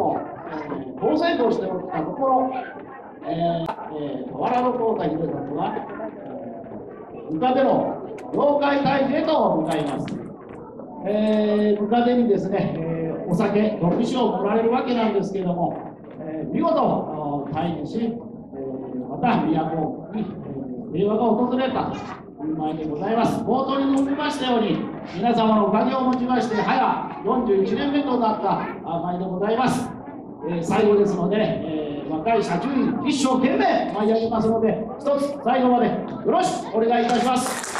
と、えー、当選としておったところ、えーえー、河原の幸太秀里が、えー、部下での妖怪退治へと向かいます。えー、部下でにですね、えー、お酒、毒酒を盛られるわけなんですけれども、えー、見事退治し、えー、また都に、えー、平和が訪れたという前でございます。冒頭に述べましたように、皆様のおかげをもちまして、早41年目となった舞でございます。えー、最後ですので、えー、若い社長員、一生懸命舞い上げますので、一つ最後までよろしくお願いいたします。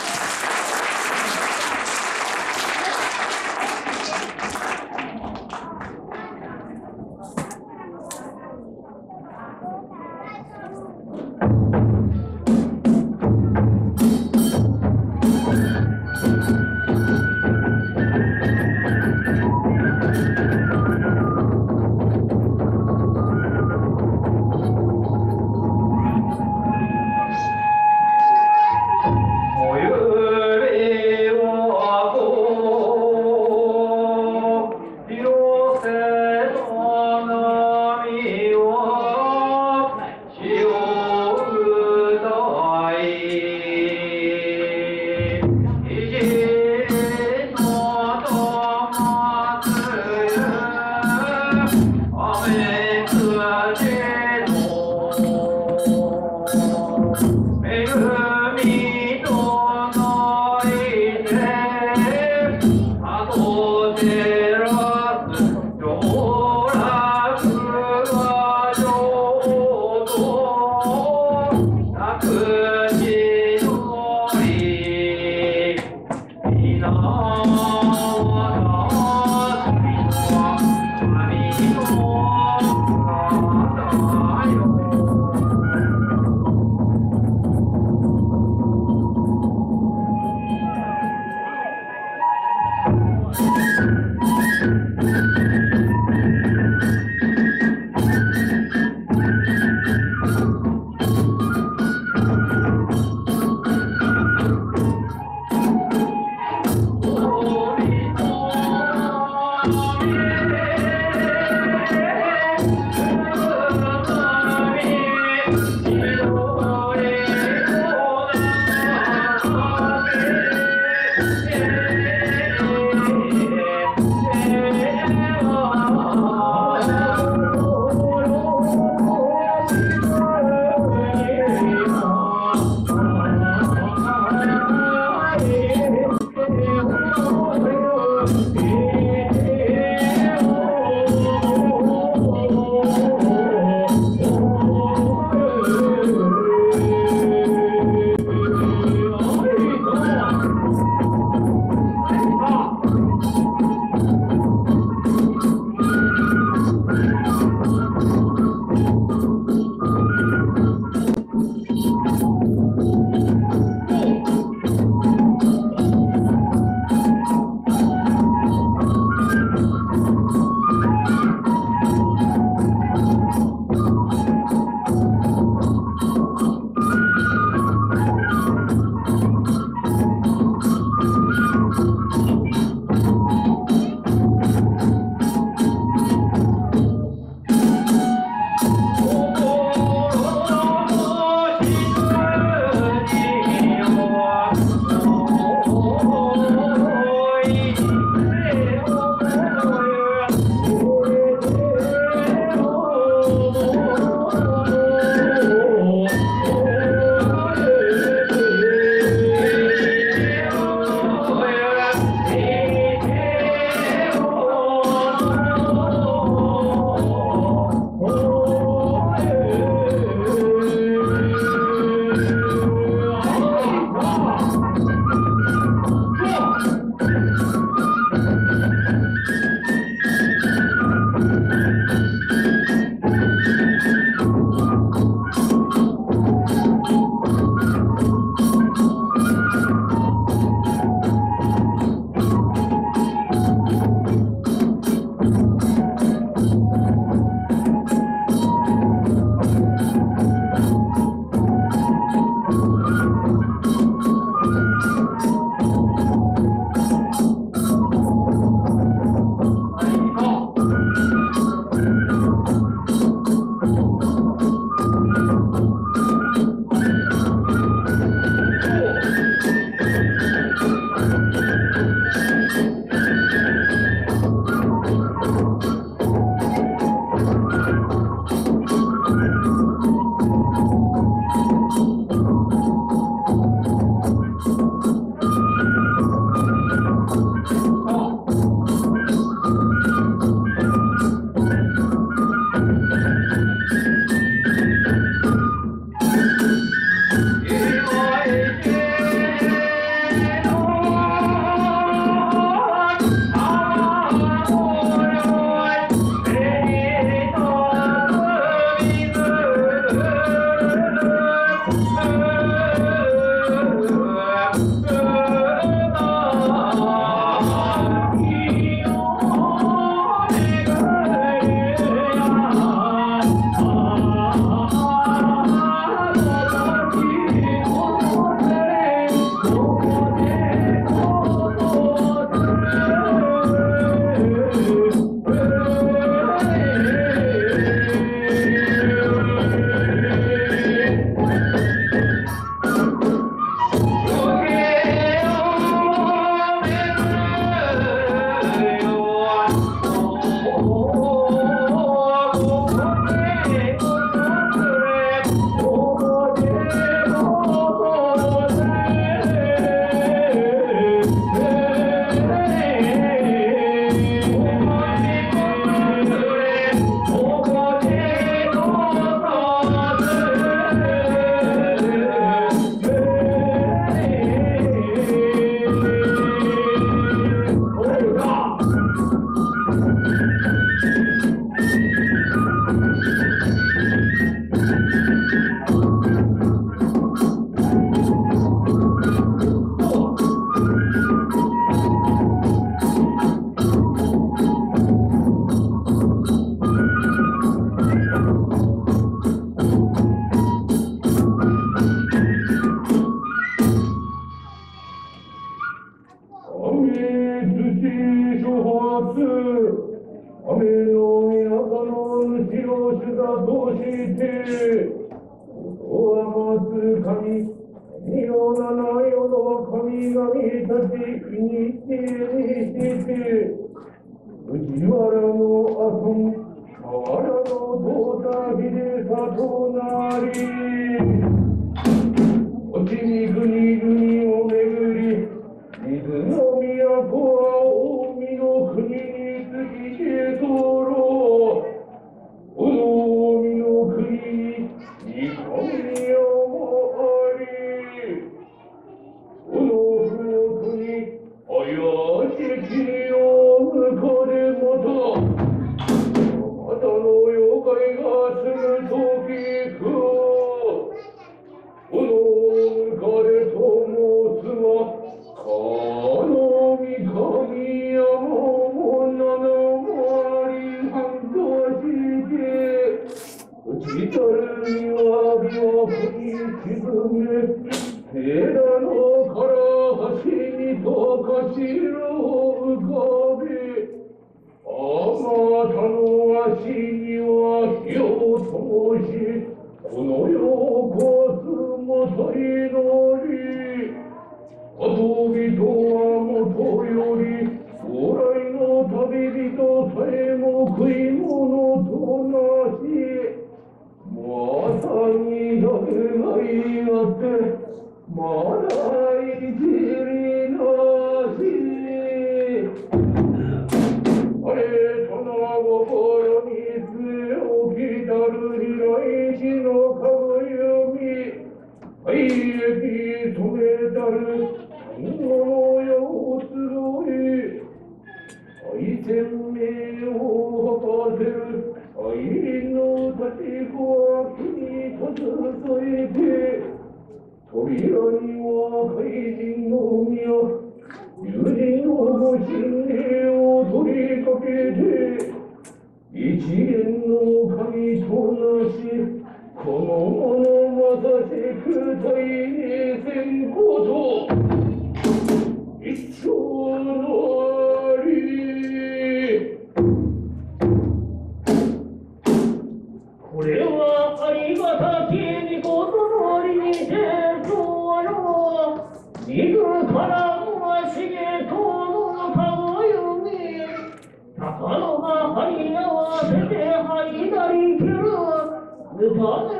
নারী Thank you. これはありがたき御ことりにてそうろ自らもしげとのたゆみ高野が張り合わせて張りなりきるぬかね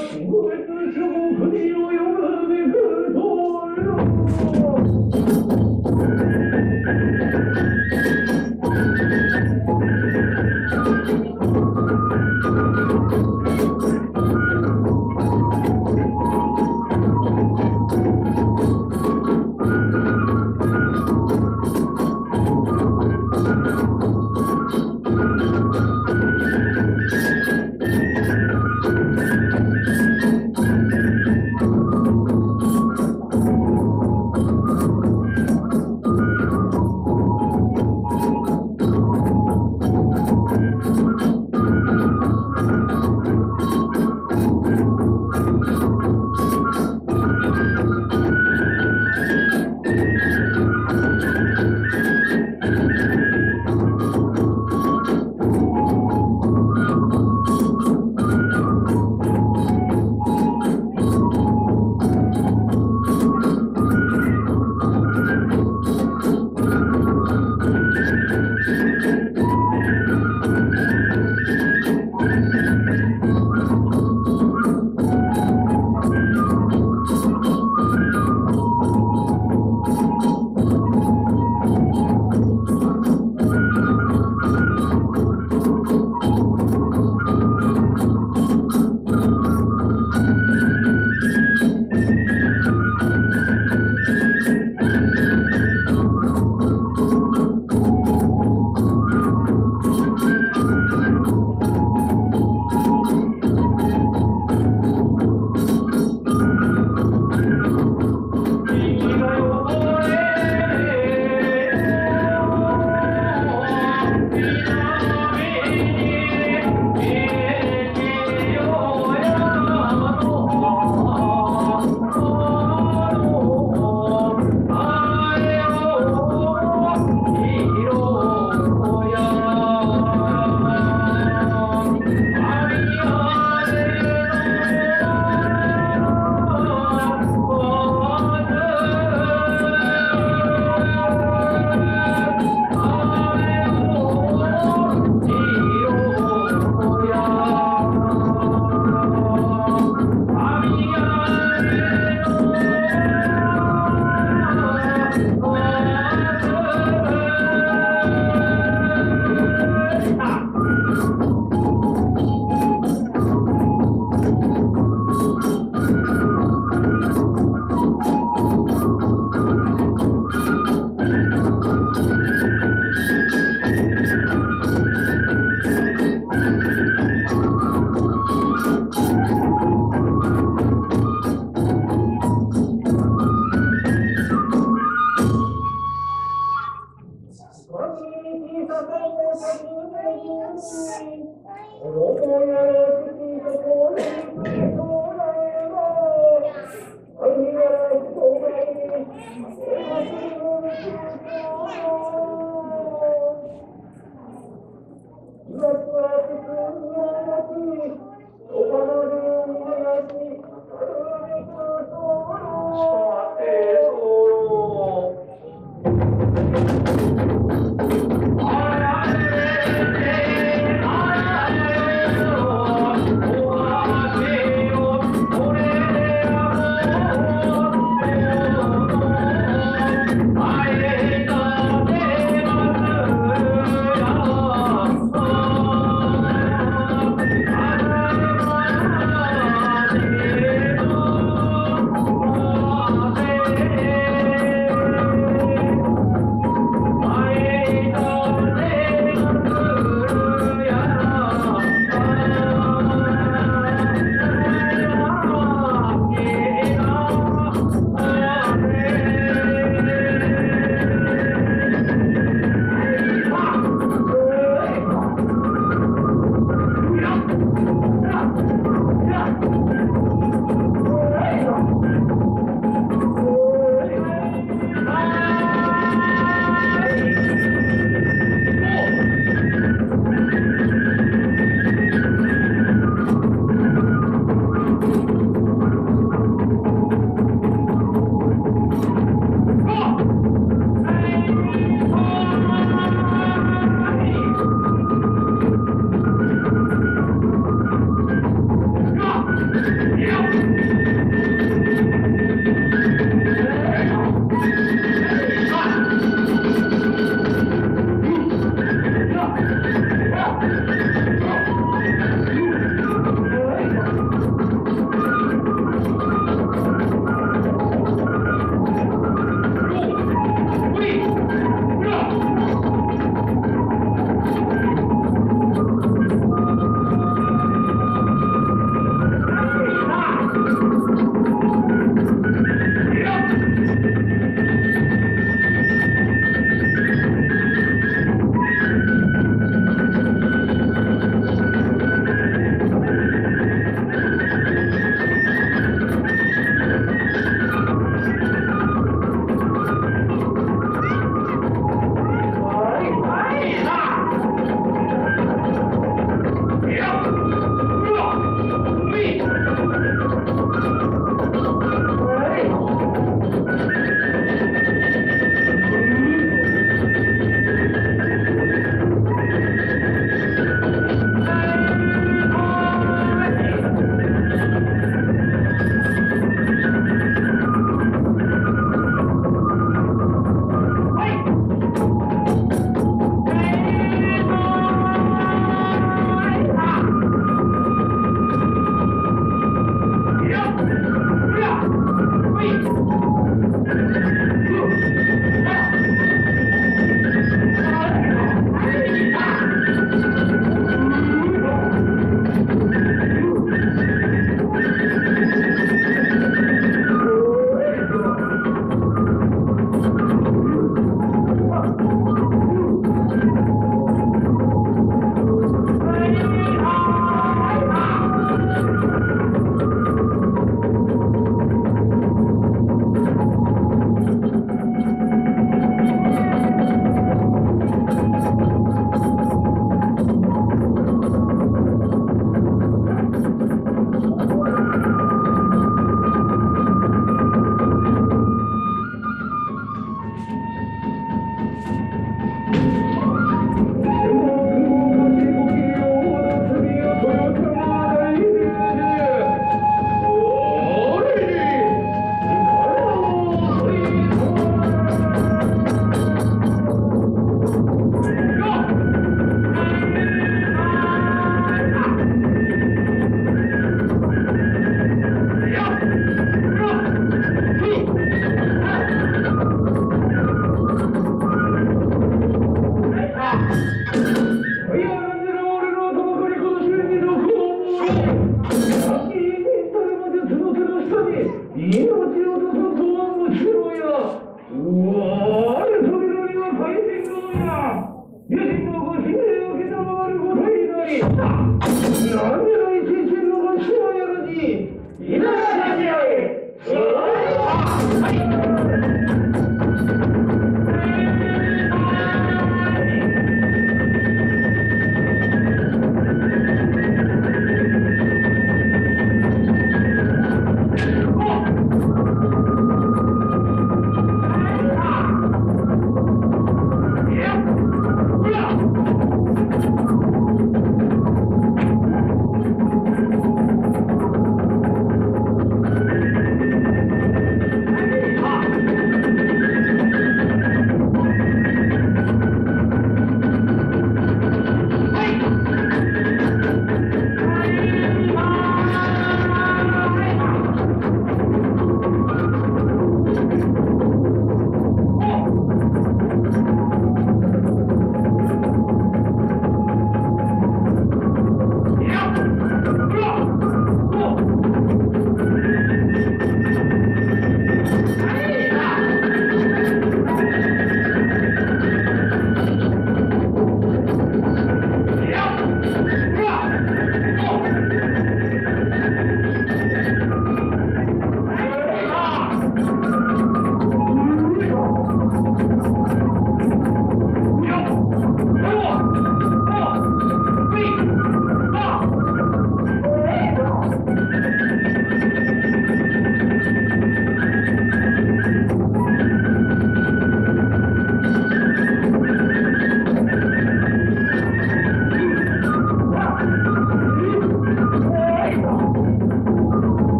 んは特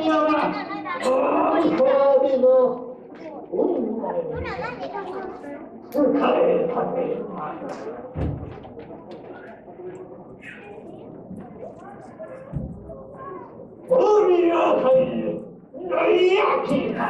には遠い方にも運命疲れ果てます。海を入る、ないやきが。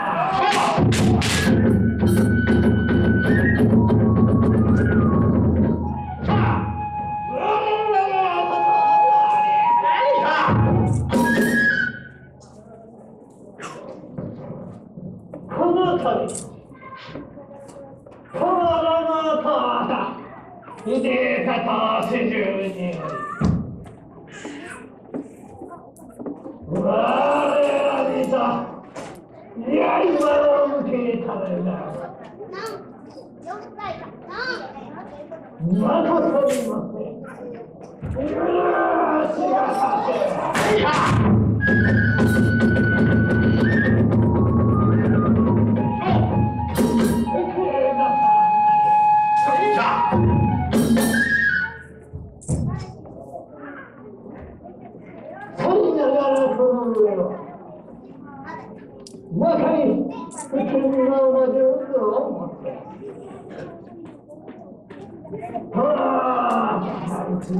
あ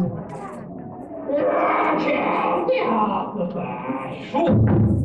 最近いやー